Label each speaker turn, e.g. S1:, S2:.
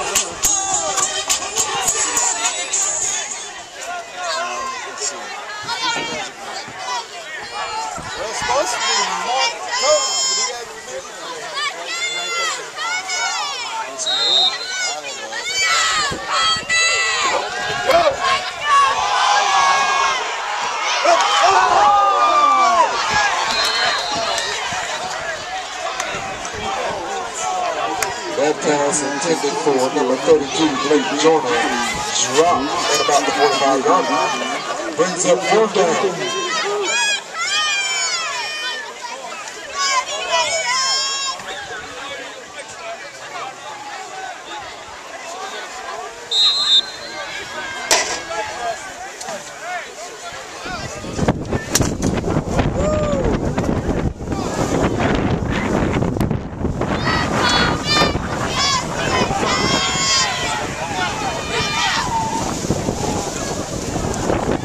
S1: let's see. Supposed to be Mark
S2: That pass intended for number 32, Blake Joyner, dropped at about the 45 yard line. Brings up fourth down.